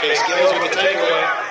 Chase Goelz with the takeaway.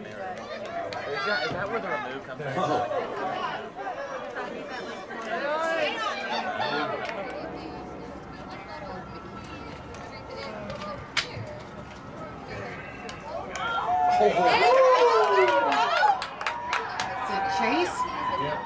one era. Is that, is that where the remove comes from? Oh. Oh. It's chase? Yeah.